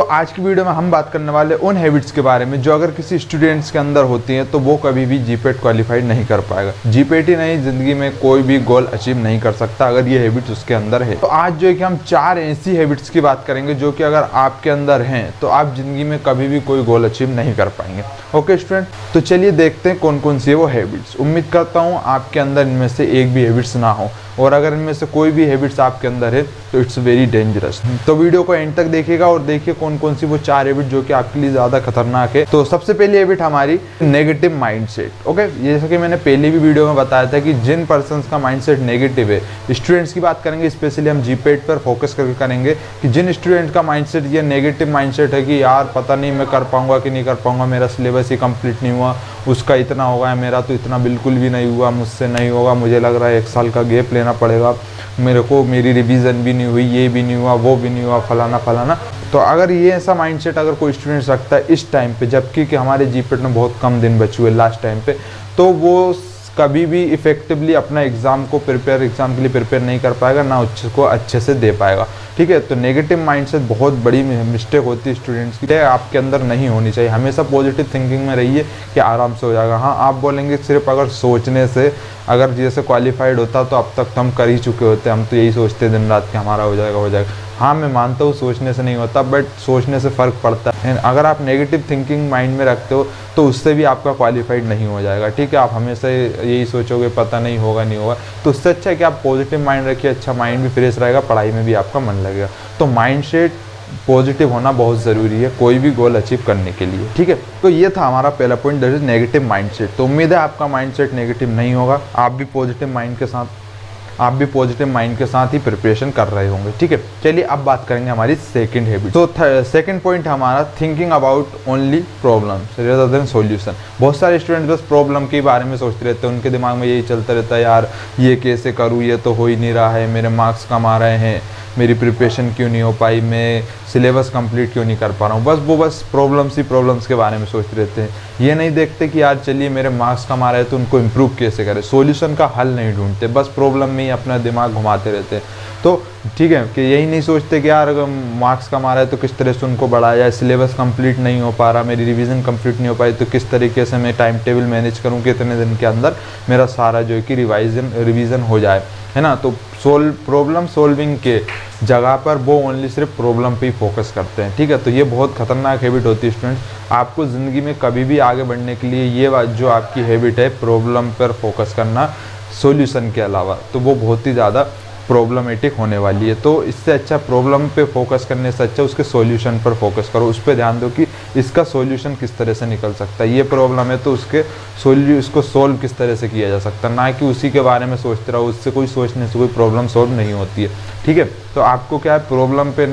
तो आज की वीडियो में हम बात करने वाले उन हैबिट्स के बारे में जो अगर किसी स्टूडेंट्स के अंदर होती हैं तो वो कभी भी जीपेट क्वालिफाइड नहीं कर पाएगा। जीपेट ही नहीं, ज़िंदगी में कोई भी गोल अचीव नहीं कर सकता अगर ये हैबिट्स उसके अंदर है। तो आज जो है कि हम चार ऐसी हैबिट्स की बात करेंगे जो कि अगर आपके अंदर हैं तो आप ज़िंदगी में कभी भी कोई गोल अचीव नहीं कर पाएँगे। ओके स्टूडेंट तो चलिए देखते हैं कौन कौन सी है वो हैबिट्स उम्मीद करता हूँ आपके अंदर इनमें से एक भी हैबिट्स ना हो। और अगर इनमें से कोई भी हैबिट्स आपके अंदर है तो इट्स वेरी डेंजरस तो वीडियो को एंड तक देखेगा और देखिए कौन कौन सी वो चार हैबिट जो कि आपके लिए ज़्यादा खतरनाक है। तो सबसे पहली हैबिट हमारी नेगेटिव माइंडसेट ओके जैसा कि मैंने पहले भी वीडियो में बताया था कि जिन पर्सन का माइंडसेट नेगेटिव है स्टूडेंट्स की बात करेंगे स्पेशली हम जीपेड पर फोकस करके करेंगे कि जिन स्टूडेंट का माइंडसेट ये नेगेटिव माइंडसेट है कि यार पता नहीं मैं कर पाऊँगा कि नहीं कर पाऊँगा, मेरा सिलेबस ही कंप्लीट नहीं हुआ, उसका इतना होगा, मेरा तो इतना बिल्कुल भी नहीं हुआ, मुझसे नहीं होगा, मुझे लग रहा है एक साल का गैप लेना पड़ेगा। मेरे को मेरी रिवीजन भी नहीं हुई, ये भी नहीं हुआ, वो भी नहीं हुआ, फलाना फलाना। तो अगर ये ऐसा माइंडसेट अगर कोई स्टूडेंट रखता है इस टाइम पे, जबकि कि हमारे जीपेट में बहुत कम दिन बचे हुए लास्ट टाइम पे तो वो कभी भी इफेक्टिवली अपना एग्ज़ाम को प्रिपेयर एग्ज़ाम के लिए प्रिपेयर नहीं कर पाएगा, ना उसको अच्छे से दे पाएगा। ठीक है तो नेगेटिव माइंडसेट बहुत बड़ी मिस्टेक होती है स्टूडेंट्स की। आपके अंदर नहीं होनी चाहिए, हमेशा पॉजिटिव थिंकिंग में रहिए कि आराम से हो जाएगा। हाँ आप बोलेंगे सिर्फ़ अगर सोचने से, अगर जैसे क्वालिफाइड होता तो अब तक तो हम कर ही चुके होते, हम तो यही सोचते दिन रात कि हमारा हो जाएगा हो जाएगा। हाँ मैं मानता हूँ, सोचने से नहीं होता बट सोचने से फ़र्क पड़ता है। अगर आप नेगेटिव थिंकिंग माइंड में रखते हो तो उससे भी आपका क्वालिफाइड नहीं हो जाएगा, ठीक है? आप हमेशा यही सोचोगे, पता नहीं होगा नहीं होगा। तो उससे अच्छा है कि आप पॉजिटिव माइंड रखिए अच्छा माइंड भी फ्रेश रहेगा, पढ़ाई में भी आपका मन लगेगा। तो माइंड सेट पॉजिटिव होना बहुत ज़रूरी है, कोई भी गोल अचीव करने के लिए, ठीक है? तो ये था हमारा पहला point that is negative mindset तो उम्मीद है आपका माइंडसेट नेगेटिव नहीं होगा, आप भी पॉजिटिव माइंड के साथ आप भी पॉजिटिव माइंड के साथ ही प्रिपरेशन कर रहे होंगे। ठीक है? चलिए, अब बात करेंगे हमारी सेकंड हैबिट तो सेकेंड पॉइंट हमारा thinking about only problem rather than solution बहुत सारे स्टूडेंट बस प्रॉब्लम के बारे में सोचते रहते हैं। उनके दिमाग में यही चलता रहता है, यार, ये कैसे करूँ? ये तो हो ही नहीं रहा है। मेरे मार्क्स कम आ रहे हैं। मेरी प्रिपरेशन क्यों नहीं हो पाई? मैं सिलेबस कंप्लीट क्यों नहीं कर पा रहा हूँ? बस वो बस प्रॉब्लम्स ही प्रॉब्लम्स के बारे में सोचते रहते हैं। ये नहीं देखते कि यार चलिए मेरे मार्क्स कम आ रहे हैं तो उनको इम्प्रूव कैसे करें? सोल्यूशन का हल नहीं ढूंढते। बस प्रॉब्लम में ही अपना दिमाग घुमाते रहते हैं। तो ठीक है कि यही नहीं सोचते कि यार अगर मार्क्स कम आ रहा है तो किस तरह से उनको बढ़ाया? जाए सिलेबस कंप्लीट नहीं हो पा रहा। मेरी रिवीजन कंप्लीट नहीं हो पाई तो किस तरीके से मैं टाइम टेबल मैनेज करूँ कितने दिन के अंदर मेरा सारा जो है कि रिवाइजन रिवीजन हो जाए? है ना? तो सोल्व प्रॉब्लम सोल्विंग के जगह पर वो ओनली सिर्फ़ प्रॉब्लम पे ही फोकस करते हैं, ठीक है? तो ये बहुत खतरनाक हैबिट होती है स्टूडेंट्स आपको ज़िंदगी में कभी भी आगे बढ़ने के लिए ये जो आपकी हैबिट है प्रॉब्लम पर फोकस करना सोल्यूशन के अलावा तो वो बहुत ही ज़्यादा प्रॉब्लमेटिक होने वाली है। तो इससे अच्छा प्रॉब्लम पे फोकस करने से अच्छा उसके सॉल्यूशन पर फोकस करो। उस पर ध्यान दो कि इसका सॉल्यूशन किस तरह से निकल सकता है। ये प्रॉब्लम है तो उसके सोल्यू इसको सोल्व किस तरह से किया जा सकता है। ना कि उसी के बारे में सोचते रहो। उससे कोई सोचने से कोई प्रॉब्लम सॉल्व नहीं होती है। ठीक है? तो आपको क्या है प्रॉब्लम पे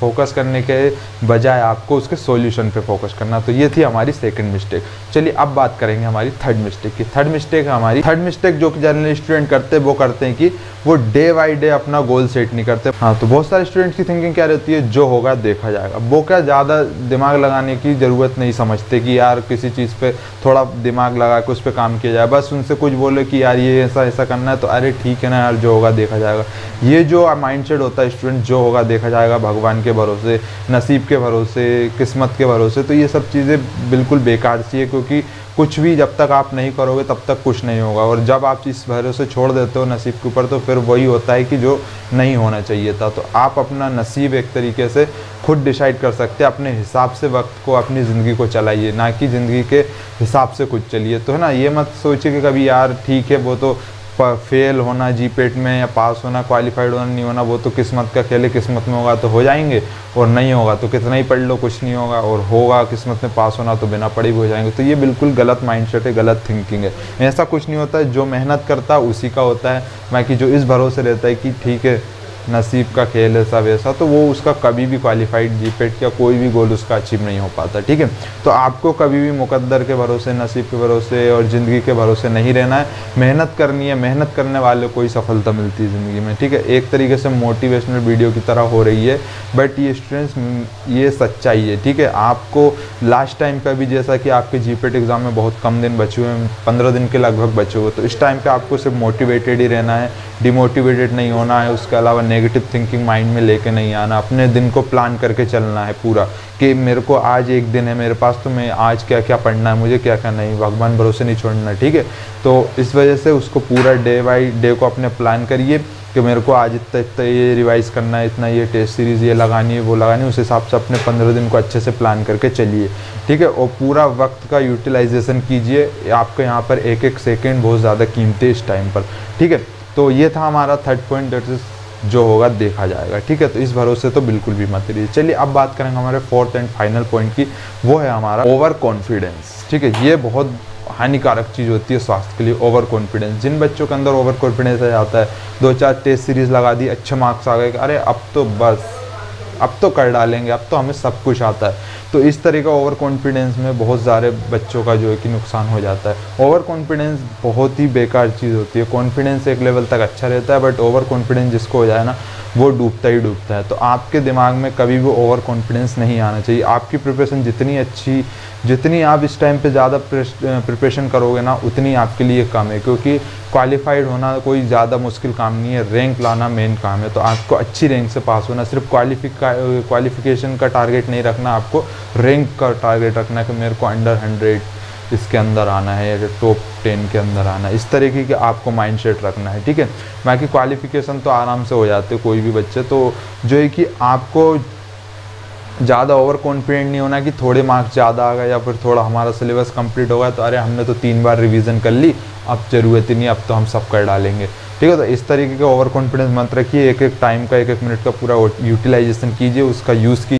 फोकस करने के बजाय आपको उसके सॉल्यूशन पे फोकस करना। तो ये थी हमारी सेकंड मिस्टेक चलिए अब बात करेंगे हमारी थर्ड मिस्टेक की। थर्ड मिस्टेक हमारी थर्ड मिस्टेक जो कि जनरल स्टूडेंट करते, वो करते हैं कि वो डे बाई डे अपना गोल सेट नहीं करते। हाँ तो बहुत सारे स्टूडेंट्स की थिंकिंग क्या रहती है, जो होगा देखा जाएगा। वो क्या ज़्यादा दिमाग लगाने की ज़रूरत नहीं समझते कि यार किसी चीज़ पर थोड़ा दिमाग लगा के उस पर काम किया जाए। बस उनसे कुछ बोले कि यार ये ऐसा ऐसा करना है तो अरे ठीक है ना यार, जो होगा देखा जाएगा। ये जो माइंड होता है स्टूडेंट जो होगा देखा जाएगा भगवान के भरोसे, नसीब के भरोसे, किस्मत के भरोसे। तो ये सब चीज़ें बिल्कुल बेकार सी है, क्योंकि कुछ भी जब तक आप नहीं करोगे, तब तक कुछ नहीं होगा। और जब आप इस भरोसे छोड़ देते हो नसीब के ऊपर तो फिर वही होता है कि जो नहीं होना चाहिए था। तो आप अपना नसीब एक तरीके से खुद डिसाइड कर सकते हैं, अपने हिसाब से वक्त को, अपनी ज़िंदगी को चलाइए, ना कि ज़िंदगी के हिसाब से कुछ चलिए। तो है ना, ये मत सोचिए कि कभी यार ठीक है, वो तो फेल होना जी पेट में या पास होना क्वालिफाइड होना, नहीं होना, वो तो किस्मत का खेल है, किस्मत में होगा तो हो जाएँगे और नहीं होगा तो कितना ही पढ़ लो, कुछ नहीं होगा और होगा, किस्मत में पास होना तो बिना पढ़े भी हो जाएँगे। तो ये बिल्कुल गलत माइंडसेट है, गलत थिंकिंग है। ऐसा कुछ नहीं होता है जो मेहनत करता है उसी का होता है। बाकी जो इस भरोसे रहता है कि ठीक है नसीब का खेल है सब ऐसा तो वो उसका कभी भी क्वालिफाइड जीपेट या कोई भी गोल उसका अचीव नहीं हो पाता, ठीक है? तो आपको कभी भी मुकद्दर के भरोसे, नसीब के भरोसे और ज़िंदगी के भरोसे नहीं रहना है। मेहनत करनी है, मेहनत करने वाले को ही सफलता मिलती है ज़िंदगी में, ठीक है? एक तरीके से मोटिवेशनल वीडियो की तरह हो रही है बट ये स्टूडेंट्स ये सच्चाई है, ठीक है? आपको लास्ट टाइम का भी जैसा कि आपके जीपेट एग्ज़ाम में बहुत कम दिन बचे हुए हैं, पंद्रह दिन के लगभग बचे हुए तो इस टाइम पर आपको सिर्फ़ मोटिवेटेड ही रहना है डिमोटिवेटेड नहीं होना है, उसके अलावा नेगेटिव थिंकिंग माइंड में लेके नहीं आना, अपने दिन को प्लान करके चलना है पूरा, कि मेरे को आज एक दिन है, मेरे पास तो मैं आज क्या क्या पढ़ना है, मुझे क्या क्या नहीं, भगवान भरोसे नहीं छोड़ना, ठीक है? तो इस वजह से उसको पूरा डे बाई डे को अपने प्लान करिए, कि मेरे को आज इतना इतना ये रिवाइज़ करना है, इतना ये टेस्ट सीरीज़ ये लगानी है, वो लगानी है, उस हिसाब से अपने पंद्रह दिन को अच्छे से प्लान करके चलिए, ठीक है? और पूरा वक्त का यूटिलाइजेशन कीजिए, आपके यहाँ पर एक एक सेकेंड बहुत ज़्यादा कीमती है इस टाइम पर, ठीक है? तो ये था हमारा थर्ड पॉइंट दैट इज़ जो होगा देखा जाएगा। ठीक है तो इस भरोसे तो बिल्कुल भी मत रहिए चलिए, अब बात करेंगे हमारे फोर्थ एंड फाइनल पॉइंट की। वो है हमारा ओवर कॉन्फिडेंस ठीक है, ये बहुत हानिकारक चीज़ होती है स्वास्थ्य के लिए ओवर कॉन्फिडेंस जिन बच्चों के अंदर ओवर कॉन्फिडेंस आ जाता है, दो चार टेस्ट सीरीज़ लगा दी, अच्छे मार्क्स आ गए, अरे अब तो बस। अब तो कर डालेंगे, अब तो हमें सब कुछ आता है। तो इस तरह का ओवर कॉन्फिडेंस में बहुत सारे बच्चों का जो है कि नुकसान हो जाता है। ओवर कॉन्फिडेंस बहुत ही बेकार चीज़ होती है। कॉन्फिडेंस एक लेवल तक अच्छा रहता है बट ओवर कॉन्फिडेंस जिसको हो जाए ना, वो डूबता ही डूबता है। तो आपके दिमाग में कभी भी ओवर कॉन्फिडेंस नहीं आना चाहिए। आपकी प्रिपरेशन जितनी अच्छी, जितनी आप इस टाइम पे ज़्यादा प्रिपरेशन करोगे ना, उतनी आपके लिए कम है। क्योंकि क्वालिफाइड होना कोई ज़्यादा मुश्किल काम नहीं है। रैंक लाना मेन काम है। तो आपको अच्छी रैंक से पास होना। सिर्फ़ क्वालिफिका क्वालिफिकेशन का टारगेट नहीं रखना, आपको रैंक का टारगेट रखना है कि मेरे को अंडर हंड्रेड इसके अंदर आना है या टॉप टेन के अंदर आना है। इस तरीके की आपको माइंड सेट रखना है। ठीक है? बाकी क्वालिफिकेशन तो आराम से हो जाते कोई भी बच्चे। तो जो है कि आपको ज़्यादा ओवर कॉन्फिडेंट नहीं होना कि थोड़े मार्क्स ज़्यादा आ गए या फिर थोड़ा हमारा सिलेबस कंप्लीट हो गया तो अरे हमने तो तीन बार रिवीजन कर ली, अब ज़रूरत ही नहीं, अब तो हम सब कर डालेंगे। ठीक है तो इस तरीके के ओवर कॉन्फिडेंस मत रखिए एक एक टाइम का एक एक मिनट का पूरा यूटिलाइजेशन कीजिए, उसका यूज़ कीजिए।